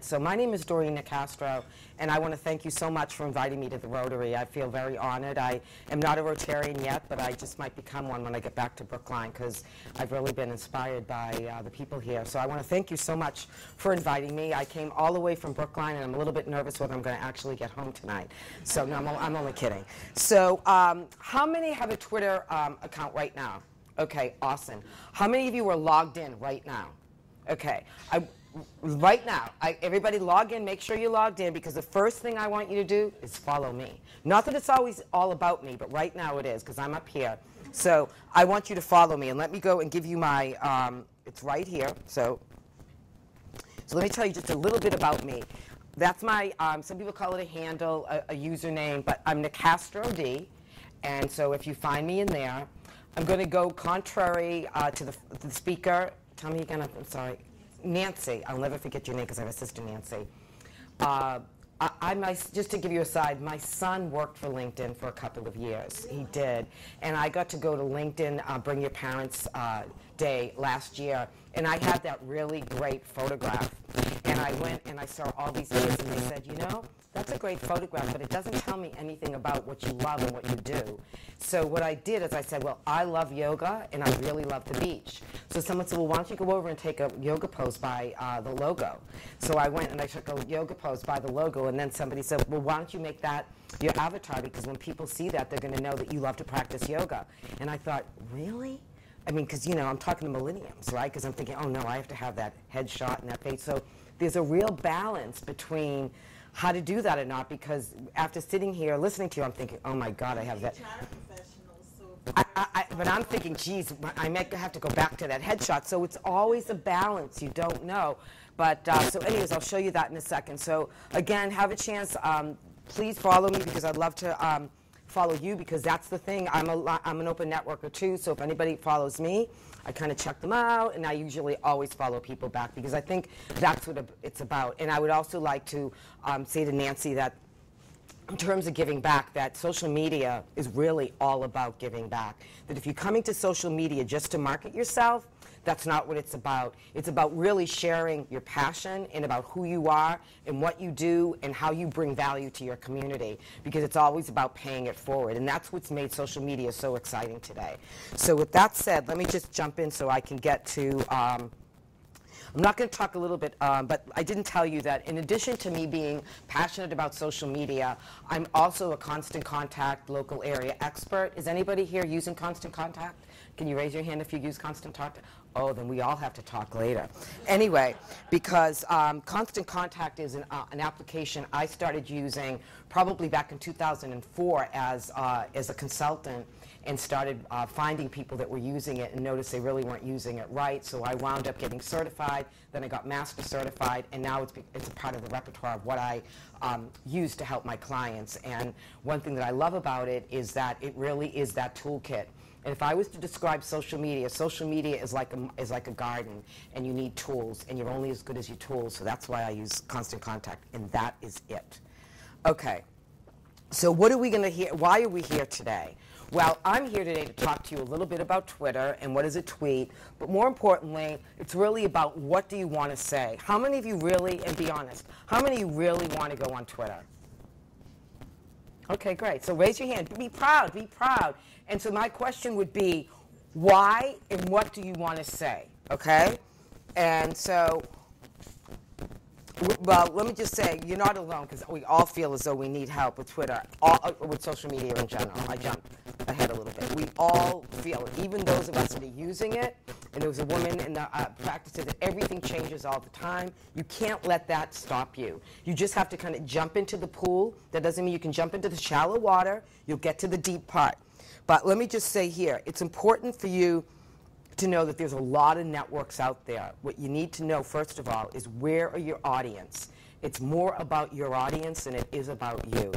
So my name is Doreen Nicastro, and I want to thank you so much for inviting me to the Rotary. I feel very honored. I am not a Rotarian yet, but I just might become one when I get back to Brookline because I've really been inspired by uh, the people here. So I want to thank you so much for inviting me. I came all the way from Brookline, and I'm a little bit nervous whether I'm going to actually get home tonight. So no, I'm, I'm only kidding. So um, how many have a Twitter um, account right now? Okay, awesome. How many of you are logged in right now? Okay. I, right now, I, everybody log in, make sure you logged in because the first thing I want you to do is follow me. Not that it's always all about me, but right now it is because I'm up here. So I want you to follow me and let me go and give you my, um, it's right here. So, so let me tell you just a little bit about me. That's my, um, some people call it a handle, a, a username, but I'm Nicastro D. And so if you find me in there, I'm going to go contrary uh, to, the, the speaker. Tell me again, I'm sorry. Nancy, I'll never forget your name because I have a sister, Nancy. Uh, I, I my, just to give you a side, my son worked for LinkedIn for a couple of years. He did. And I got to go to LinkedIn uh, Bring Your Parents uh, Day last year, and I had that really great photograph. And I went and I saw all these kids, and they said, you know, that's a great photograph, but it doesn't tell me anything about what you love and what you do. So what I did is I said, well, I love yoga and I really love the beach. So someone said, well, why don't you go over and take a yoga pose by uh, the logo? So I went and I took a yoga pose by the logo, and then somebody said, well, why don't you make that your avatar? Because when people see that, they're going to know that you love to practice yoga. And I thought, really? I mean, because, you know, I'm talking to millenniums, right? Because I'm thinking, oh, no, I have to have that headshot and that face. So there's a real balance between how to do that or not because after sitting here listening to you, I'm thinking, oh my God, I have that. I, I, but I'm thinking, geez, I might have to go back to that headshot. So it's always a balance. You don't know. But uh, so, anyways, I'll show you that in a second. So again, have a chance. Um, please follow me because I'd love to um, follow you because that's the thing. I'm a I'm an open networker too. So if anybody follows me, I kind of check them out, and I usually always follow people back because I think that's what it's about. And I would also like to um, say to Nancy that in terms of giving back, that social media is really all about giving back. That if you're coming to social media just to market yourself, that's not what it's about. It's about really sharing your passion and about who you are and what you do and how you bring value to your community because it's always about paying it forward. And that's what's made social media so exciting today. So with that said, let me just jump in so I can get to um, I'm not going to talk a little bit, um, but I didn't tell you that in addition to me being passionate about social media, I'm also a constant contact local area expert. Is anybody here using constant contact? Can you raise your hand if you use constant contact? Oh, then we all have to talk later. Anyway, because um, Constant Contact is an, uh, an, application I started using probably back in 2004 as, uh, as a consultant and started uh, finding people that were using it and noticed they really weren't using it right. So I wound up getting certified, then I got master certified, and now it's, it's a part of the repertoire of what I um, use to help my clients. And one thing that I love about it is that it really is that toolkit. And if I was to describe social media, social media is like a, is like a garden, and you need tools, and you're only as good as your tools. So that's why I use constant contact, and that is it. Okay. So what are we going to hear? Why are we here today? Well, I'm here today to talk to you a little bit about Twitter and what is a tweet, but more importantly, it's really about what do you want to say. How many of you really, and be honest, how many of you really want to go on Twitter? Okay, great. So raise your hand. Be proud. Be proud. And so my question would be, why and what do you want to say? Okay? And so, well, let me just say, you're not alone because we all feel as though we need help with Twitter, all, uh, with social media in general. I jumped ahead a little bit. We all feel even those of us that are using it. And there was a woman in the uh, practices that everything changes all the time. You can't let that stop you. You just have to kind of jump into the pool. That doesn't mean you can jump into the shallow water. You'll get to the deep part. But let me just say here, it's important for you to know that there's a lot of networks out there. What you need to know, first of all, is where are your audience? It's more about your audience than it is about you.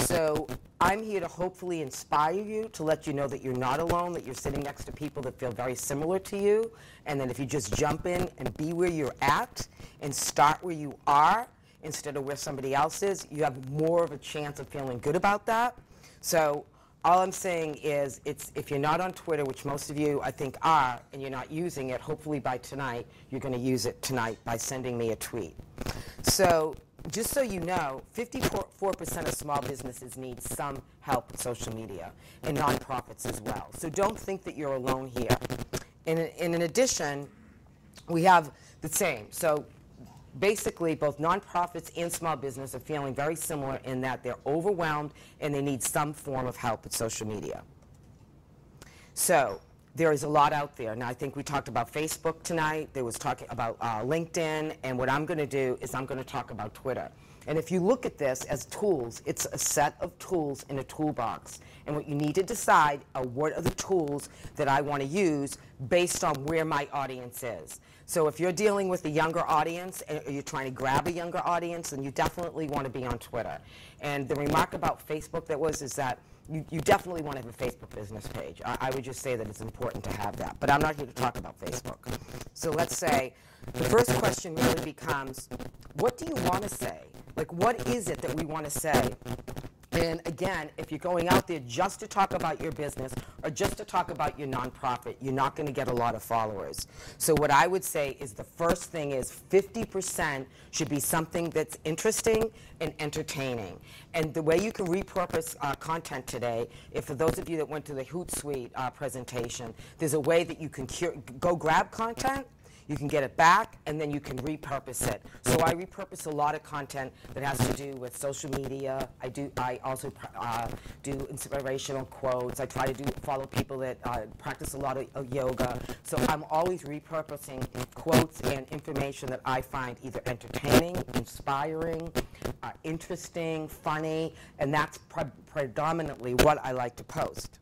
So I'm here to hopefully inspire you, to let you know that you're not alone, that you're sitting next to people that feel very similar to you, and that if you just jump in and be where you're at and start where you are instead of where somebody else is, you have more of a chance of feeling good about that. So all I'm saying is, it's, if you're not on Twitter, which most of you, I think, are, and you're not using it, hopefully by tonight, you're going to use it tonight by sending me a tweet. So just so you know, 54% of small businesses need some help with social media, and nonprofits as well. So don't think that you're alone here. And, and in addition, we have the same. So basically both nonprofits and small business are feeling very similar in that they're overwhelmed and they need some form of help with social media. So there is a lot out there. Now I think we talked about Facebook tonight. There was talking about uh, LinkedIn, and what I'm going to do is I'm going to talk about Twitter. And if you look at this as tools, it's a set of tools in a toolbox. And what you need to decide are what are the tools that I want to use based on where my audience is. So if you're dealing with a younger audience and you're trying to grab a younger audience, then you definitely want to be on Twitter. And the remark about Facebook that was is that you, you definitely want to have a Facebook business page. I, I would just say that it's important to have that. But I'm not here to talk about Facebook. So let's say the first question really becomes, what do you want to say? Like, what is it that we want to say and again, if you're going out there just to talk about your business or just to talk about your nonprofit, you're not going to get a lot of followers. So what I would say is the first thing is 50% should be something that's interesting and entertaining. And the way you can repurpose uh, content today, if for those of you that went to the Hootsuite uh, presentation, there's a way that you can go grab content you can get it back, and then you can repurpose it. So I repurpose a lot of content that has to do with social media. I do. I also uh, do inspirational quotes. I try to do follow people that uh, practice a lot of, of yoga. So I'm always repurposing quotes and information that I find either entertaining, inspiring, uh, interesting, funny, and that's pre predominantly what I like to post.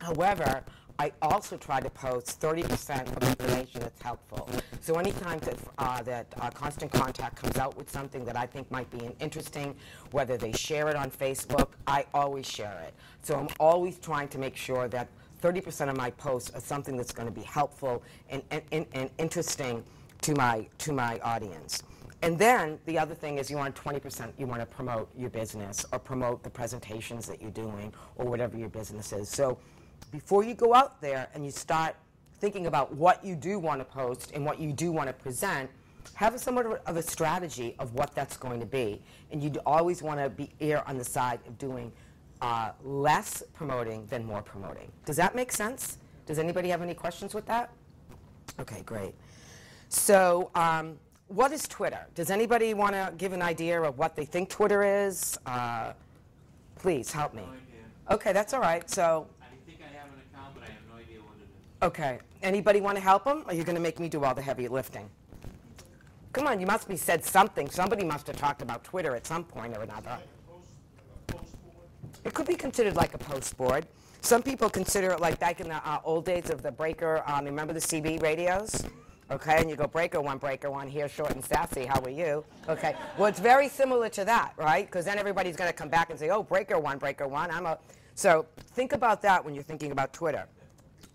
However, I also try to post 30% of information that's helpful. So anytime that, uh, that uh, Constant Contact comes out with something that I think might be interesting, whether they share it on Facebook, I always share it. So I'm always trying to make sure that 30% of my posts are something that's going to be helpful and, and, and, and interesting to my, to my audience. And then the other thing is you want 20%, you want to promote your business or promote the presentations that you're doing or whatever your business is. So before you go out there and you start thinking about what you do want to post and what you do want to present, have somewhat of a strategy of what that's going to be. And you always want to be err on the side of doing uh, less promoting than more promoting. Does that make sense? Does anybody have any questions with that? Okay, great. So, um, what is Twitter? Does anybody want to give an idea of what they think Twitter is? Uh, please help me. Okay, that's all right. So, Okay. Anybody want to help him? Or are you going to make me do all the heavy lifting? Come on, you must be said something. Somebody must have talked about Twitter at some point or another. It could be considered like a post board. Some people consider it like back in the uh, old days of the breaker. Um, remember the CB radios? Okay, and you go breaker one, breaker one, here, short and sassy. How are you? Okay. Well, it's very similar to that, right? Because then everybody's going to come back and say, oh, breaker one, breaker one. I'm a. So think about that when you're thinking about Twitter.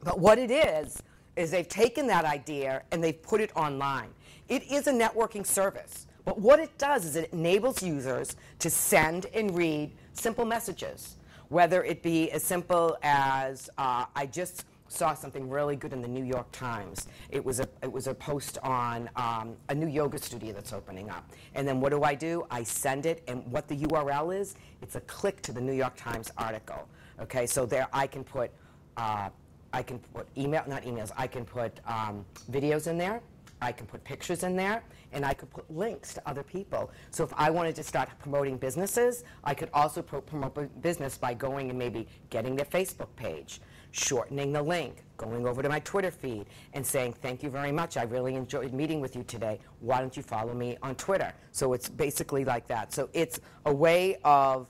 But what it is, is they've taken that idea and they've put it online. It is a networking service. But what it does is it enables users to send and read simple messages, whether it be as simple as uh, I just saw something really good in the New York Times. It was a, it was a post on um, a new yoga studio that's opening up. And then what do I do? I send it, and what the URL is, it's a click to the New York Times article. Okay, so there I can put uh, I can put email, not emails, I can put um, videos in there, I can put pictures in there, and I could put links to other people. So if I wanted to start promoting businesses, I could also pro promote business by going and maybe getting their Facebook page, shortening the link, going over to my Twitter feed, and saying, thank you very much, I really enjoyed meeting with you today. Why don't you follow me on Twitter? So it's basically like that. So it's a way of,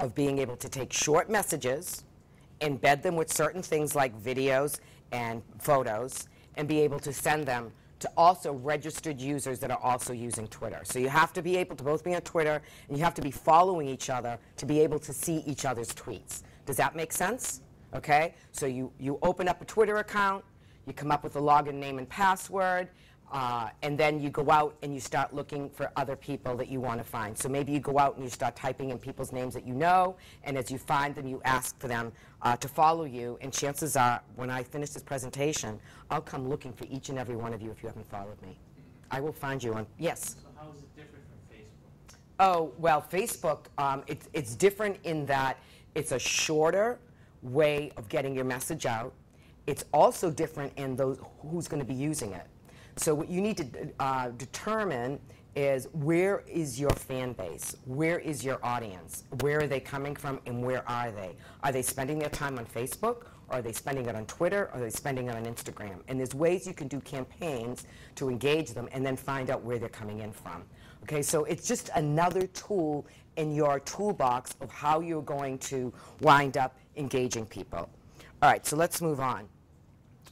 of being able to take short messages, embed them with certain things like videos and photos, and be able to send them to also registered users that are also using Twitter. So you have to be able to both be on Twitter and you have to be following each other to be able to see each other's tweets. Does that make sense? Okay? So you, you open up a Twitter account, you come up with a login name and password, Uh, and then you go out and you start looking for other people that you want to find. So maybe you go out and you start typing in people's names that you know, and as you find them, you ask for them uh, to follow you. And chances are, when I finish this presentation, I'll come looking for each and every one of you if you haven't followed me. I will find you on, yes? So how is it different from Facebook? Oh, well, Facebook, um, it's, it's different in that it's a shorter way of getting your message out. It's also different in those who's going to be using it. So what you need to uh, determine is where is your fan base? Where is your audience? Where are they coming from and where are they? Are they spending their time on Facebook? Or are they spending it on Twitter? Or are they spending it on Instagram? And there's ways you can do campaigns to engage them and then find out where they're coming in from. Okay, so it's just another tool in your toolbox of how you're going to wind up engaging people. All right, so let's move on.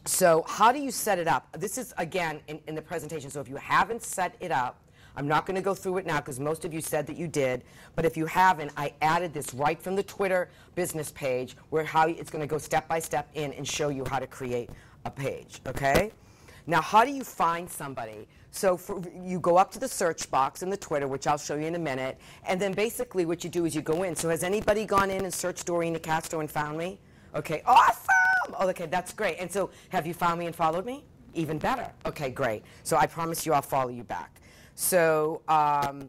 So how do you set it up? This is, again, in, in the presentation. So if you haven't set it up, I'm not going to go through it now because most of you said that you did. But if you haven't, I added this right from the Twitter business page where how it's going to go step by step in and show you how to create a page. Okay? Now, how do you find somebody? So for, you go up to the search box in the Twitter, which I'll show you in a minute, and then basically what you do is you go in. So has anybody gone in and searched Doreen Nicastro and found me? Okay, awesome! Oh, okay, that's great. And so have you found me and followed me? Even better. Okay, great. So I promise you I'll follow you back. So, um,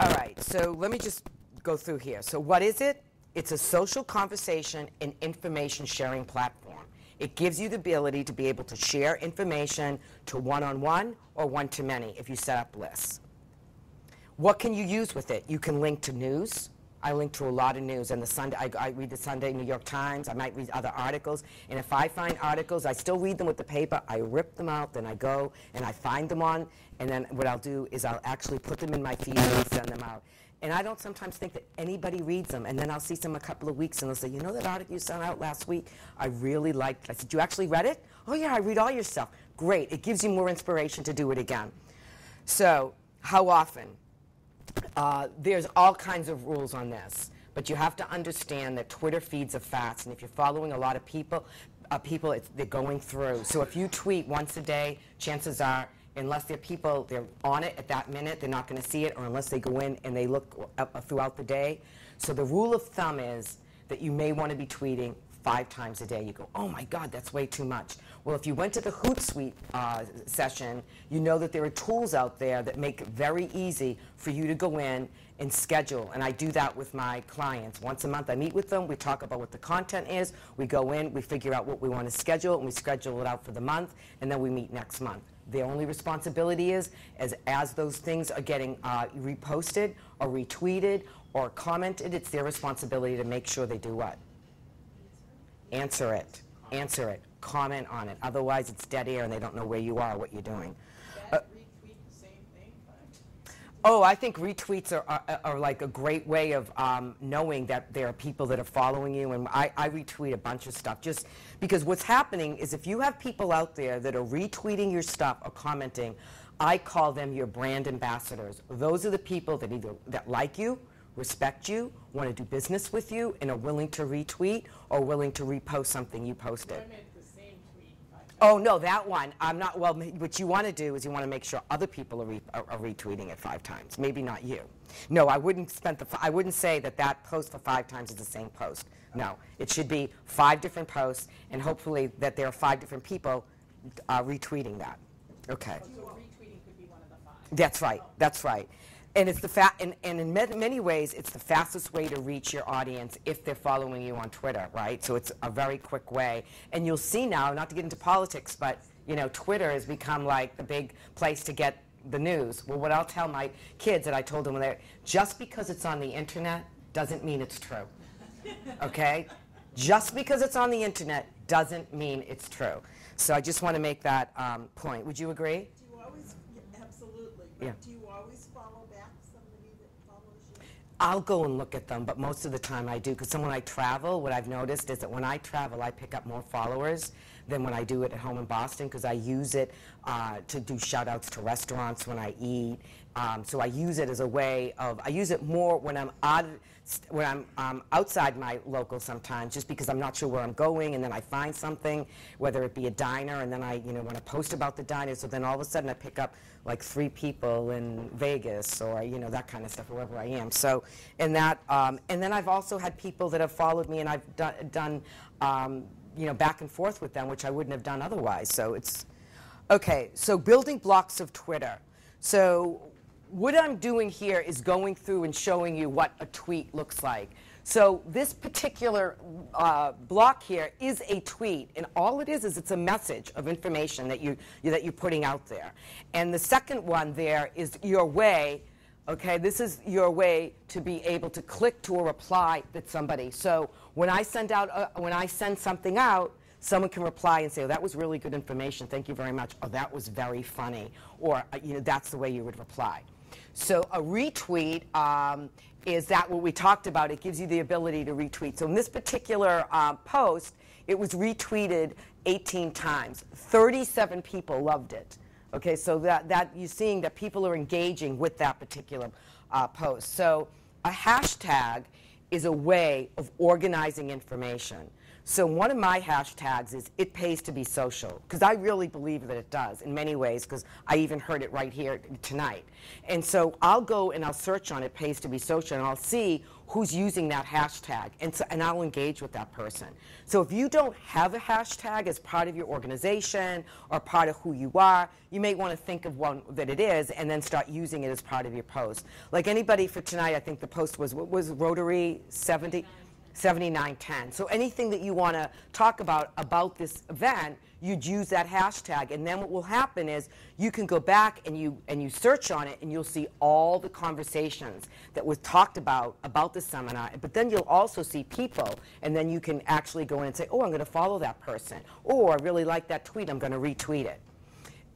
all right, so let me just go through here. So what is it? It's a social conversation and information sharing platform. It gives you the ability to be able to share information to one-on-one or one-to-many if you set up lists. What can you use with it? You can link to news. I link to a lot of news, and the Sunday I, I, read the Sunday New York Times. I might read other articles, and if I find articles, I still read them with the paper. I rip them out, then I go and I find them on, and then what I'll do is I'll actually put them in my feed and send them out. And I don't sometimes think that anybody reads them, and then I'll see some a couple of weeks, and they'll say, "You know that article you sent out last week? I really liked." It. I said, "You actually read it? Oh yeah, I read all your stuff. Great. It gives you more inspiration to do it again." So, how often? Uh, there's all kinds of rules on this, but you have to understand that Twitter feeds are fast, and if you're following a lot of people, uh, people they're going through. So if you tweet once a day, chances are, unless they're people, they're on it at that minute, they're not going to see it, or unless they go in and they look up throughout the day. So the rule of thumb is that you may want to be tweeting five times a day. You go, oh my God, that's way too much. Well, if you went to the Hootsuite uh, session, you know that there are tools out there that make it very easy for you to go in and schedule. And I do that with my clients. Once a month I meet with them, we talk about what the content is, we go in, we figure out what we want to schedule, and we schedule it out for the month, and then we meet next month. The only responsibility is, as, as those things are getting uh, reposted or retweeted or commented, it's their responsibility to make sure they do what? Answer it. Answer it comment on it. Otherwise, it's dead air and they don't know where you are, what you're doing. Uh, oh, I think retweets are, are, are, like a great way of um, knowing that there are people that are following you. And I, I retweet a bunch of stuff just because what's happening is if you have people out there that are retweeting your stuff or commenting, I call them your brand ambassadors. Those are the people that either that like you, respect you, want to do business with you, and are willing to retweet or willing to repost something you posted. Oh, no, that one. I'm not, well, what you want to do is you want to make sure other people are, re, are, are, retweeting it five times, maybe not you. No, I wouldn't spend the, I wouldn't say that that post for five times is the same post. No, it should be five different posts, and hopefully that there are five different people uh, retweeting that. Okay. So retweeting could be one of the five. That's right, that's right. And it's the fa- and, and in many ways, it's the fastest way to reach your audience if they're following you on Twitter, right? So it's a very quick way. And you'll see now, not to get into politics, but you know, Twitter has become like the big place to get the news. Well, what I'll tell my kids that I told them when they're just because it's on the internet doesn't mean it's true. Okay? just because it's on the internet doesn't mean it's true. So I just want to make that um, point. Would you agree? Do you always, absolutely, Yeah. Always follow back somebody that follows you? I'll go and look at them, but most of the time I do. Because when I travel, what I've noticed is that when I travel, I pick up more followers than when I do it at home in Boston because I use it uh, to do shout outs to restaurants when I eat. Um, so I use it as a way of, I use it more when I'm out. When I'm um, outside my local sometimes, just because I'm not sure where I'm going, and then I find something, whether it be a diner, and then I, you know, want to post about the diner. So then all of a sudden I pick up like three people in Vegas, or you know that kind of stuff, wherever I am. So, and that, um, and then I've also had people that have followed me, and I've done, done um, you know, back and forth with them, which I wouldn't have done otherwise. So it's okay. So building blocks of Twitter. So what I'm doing here is going through and showing you what a tweet looks like. So this particular uh, block here is a tweet, and all it is is it's a message of information that you that you're putting out there. And the second one there is your way. Okay, this is your way to be able to click to a reply that somebody. So when I send out when I send something out, someone can reply and say, "Oh, that was really good information. Thank you very much." Or that was very funny. Or uh, you know, that's the way you would reply. So a retweet um, is that what we talked about. It gives you the ability to retweet. So in this particular uh, post, it was retweeted 18 times. 37 people loved it. Okay, so that, that you're seeing that people are engaging with that particular uh, post. So a hashtag is a way of organizing information. So one of my hashtags is it pays to be social because I really believe that it does in many ways because I even heard it right here tonight. And so I'll go and I'll search on it pays to be social and I'll see who's using that hashtag and, so, and I'll engage with that person. So if you don't have a hashtag as part of your organization or part of who you are, you may want to think of one that it is and then start using it as part of your post. Like anybody for tonight, I think the post was, what was Rotary 70? 7910. So anything that you want to talk about about this event, you'd use that hashtag. And then what will happen is you can go back and you and you search on it and you'll see all the conversations that was talked about about the seminar. But then you'll also see people and then you can actually go in and say, "Oh, I'm going to follow that person." Or, "I really like that tweet. I'm going to retweet it."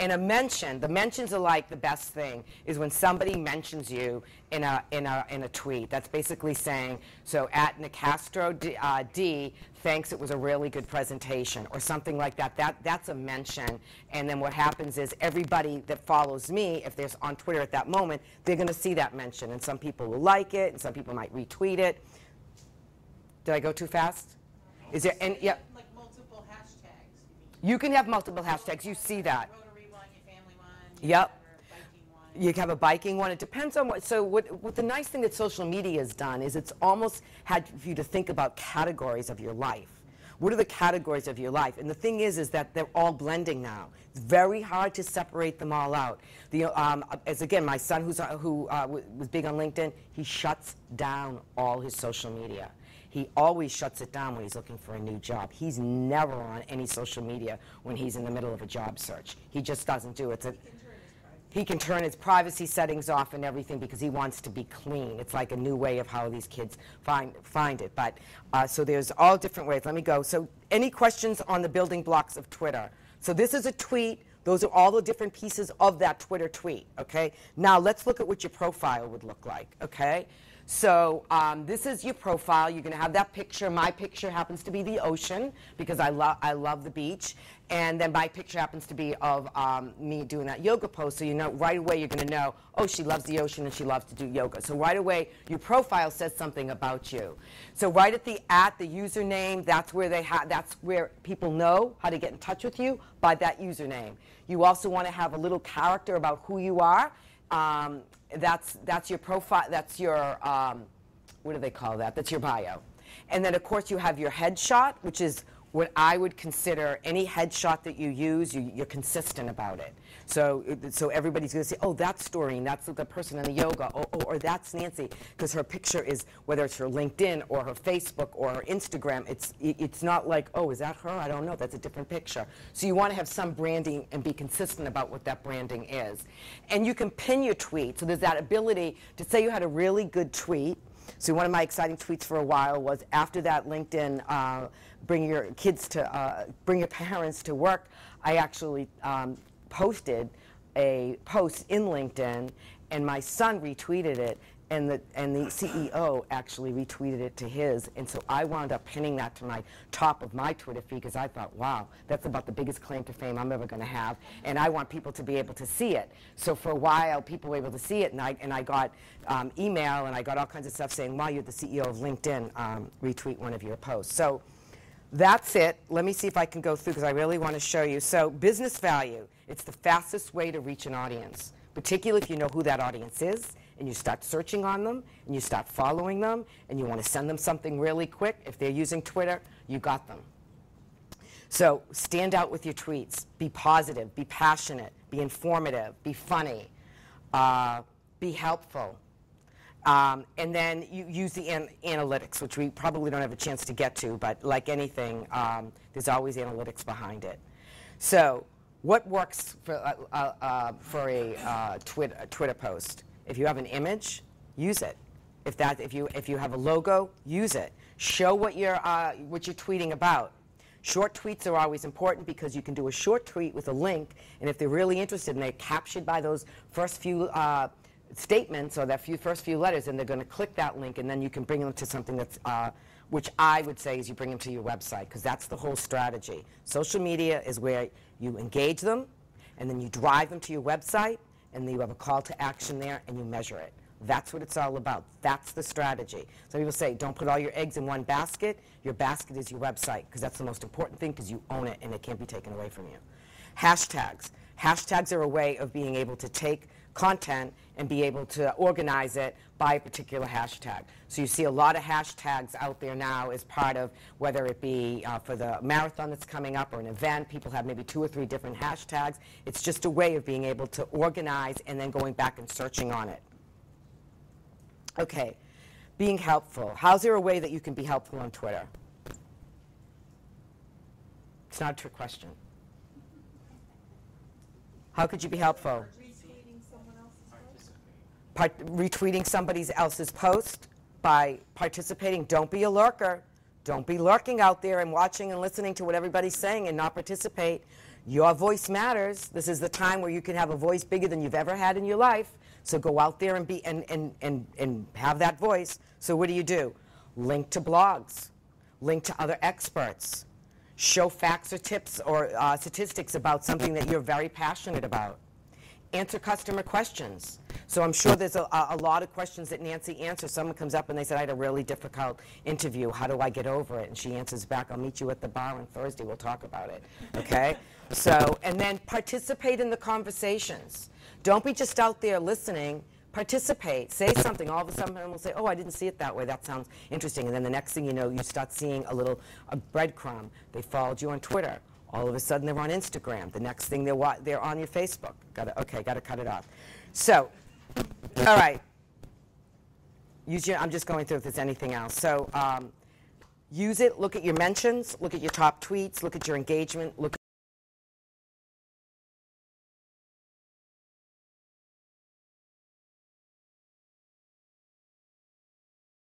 And a mention, the mentions are like the best thing, is when somebody mentions you in a, in a, in a tweet. That's basically saying, so at Nicastro D, uh, D, thanks, it was a really good presentation, or something like that. that. That's a mention. And then what happens is everybody that follows me, if they're on Twitter at that moment, they're going to see that mention. And some people will like it, and some people might retweet it. Did I go too fast? Is there any, yeah, Like multiple hashtags, you you can have multiple hashtags. You see that. Rotary one, your family one, your Yep. You have a biking one. It depends on what. So what, what the nice thing that social media has done is it's almost had for you to think about categories of your life. What are the categories of your life? And the thing is, is that they're all blending now. It's very hard to separate them all out. The, um, as again, my son, who's, uh, who uh, was big on LinkedIn, he shuts down all his social media. He always shuts it down when he's looking for a new job. He's never on any social media when he's in the middle of a job search. He just doesn't do it. He can turn his privacy settings off and everything because he wants to be clean. It's like a new way of how these kids find find it. But uh, so there's all different ways. Let me go. So any questions on the building blocks of Twitter? So this is a tweet. Those are all the different pieces of that Twitter tweet. Okay. Now let's look at what your profile would look like. Okay. So um, this is your profile. You're going to have that picture. My picture happens to be the ocean because I love I love the beach, and then my picture happens to be of um, me doing that yoga pose. So you know right away you're going to know. Oh, she loves the ocean and she loves to do yoga. So right away your profile says something about you. So right at the at the username, that's where they have. That's where people know how to get in touch with you by that username. You also want to have a little character about who you are. Um, that's that's your profile. That's your um, what do they call that? That's your bio. And then of course you have your headshot, which is what I would consider any headshot that you use. You, you're consistent about it. So so everybody's going to say, oh, that's Doreen. That's the person in the yoga. Or, or, or that's Nancy, because her picture is whether it's her LinkedIn or her Facebook or her Instagram. It's it- it's not like, oh, is that her? I don't know. That's a different picture. So you want to have some branding and be consistent about what that branding is. And you can pin your tweet. So there's that ability to say you had a really good tweet. So one of my exciting tweets for a while was after that LinkedIn, uh, bring your kids to, uh, bring your parents to work. I actually um, posted a post in LinkedIn, and my son retweeted it and the, and the CEO actually retweeted it to his, and so I wound up pinning that to my top of my Twitter feed because I thought, wow, that's about the biggest claim to fame I'm ever going to have, and I want people to be able to see it. So for a while, people were able to see it, and I, and I got um, email and I got all kinds of stuff saying, wow, you're the CEO of LinkedIn, um, retweet one of your posts. So that's it. Let me see if I can go through because I really want to show you. So business value, it's the fastest way to reach an audience, particularly if you know who that audience is and you start searching on them and you start following them and you want to send them something really quick. If they're using Twitter, you got them. So stand out with your tweets. Be positive, be passionate, be informative, be funny, uh, be helpful. Um, and then you use the an- analytics, which we probably don't have a chance to get to, but like anything, um, there's always analytics behind it. So, what works for, uh, uh, uh, for a, uh, twit- a Twitter post? If you have an image, use it. If, that, if, you, if you have a logo, use it. Show what you're, uh, what you're tweeting about. Short tweets are always important because you can do a short tweet with a link, and if they're really interested and they're captured by those first few uh, statements or that few first few letters, and they're going to click that link, and then you can bring them to something that's, uh, which I would say is you bring them to your website because that's the whole strategy. Social media is where you engage them, and then you drive them to your website, and then you have a call to action there, and you measure it. That's what it's all about. That's the strategy. Some people say, don't put all your eggs in one basket. Your basket is your website because that's the most important thing because you own it and it can't be taken away from you. Hashtags. Hashtags are a way of being able to take content and be able to organize it by a particular hashtag. So you see a lot of hashtags out there now as part of whether it be uh, for the marathon that's coming up or an event. People have maybe two or three different hashtags. It's just a way of being able to organize and then going back and searching on it. Okay, being helpful. How's there a way that you can be helpful on Twitter? It's not a trick question. How could you be helpful? Retweeting someone else's post? Part- retweeting somebody else's post by participating. Don't be a lurker. Don't be lurking out there and watching and listening to what everybody's saying and not participate. Your voice matters. This is the time where you can have a voice bigger than you've ever had in your life. So go out there and be and, and, and, and have that voice. So what do you do? Link to blogs, link to other experts, show facts or tips or uh, statistics about something that you're very passionate about answer customer questions. So I'm sure there's a, a lot of questions that Nancy answers. Someone comes up and they said, I had a really difficult interview. How do I get over it? And she answers back, I'll meet you at the bar on Thursday. We'll talk about it. Okay? so, and then participate in the conversations. Don't be just out there listening. Participate. Say something. All of a sudden, someone will say, Oh, I didn't see it that way. That sounds interesting. And then the next thing you know, you start seeing a little a breadcrumb. They followed you on Twitter. All of a sudden, they're on Instagram. The next thing, they're, they're on your Facebook. Got to, okay, got to cut it off. So, all right. Use your, I'm just going through if there's anything else. So, um, use it. Look at your mentions. Look at your top tweets. Look at your engagement. Look